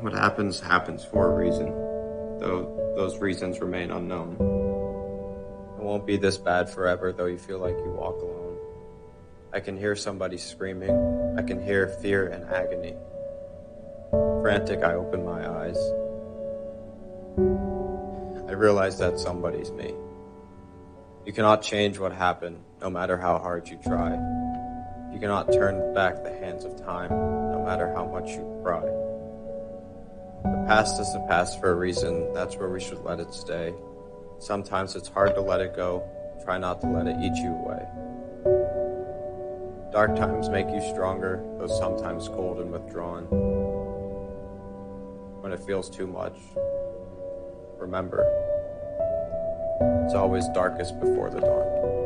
What happens, happens for a reason, though those reasons remain unknown. It won't be this bad forever, though you feel like you walk alone. I can hear somebody screaming. I can hear fear and agony. Frantic, I open my eyes. I realize that somebody's me. You cannot change what happened, no matter how hard you try. You cannot turn back the hands of time, no matter how much you cry. The past is the past for a reason. That's where we should let it stay. Sometimes it's hard to let it go. Try not to let it eat you away. Dark times make you stronger, though sometimes cold and withdrawn. When it feels too much, remember, it's always darkest before the dawn.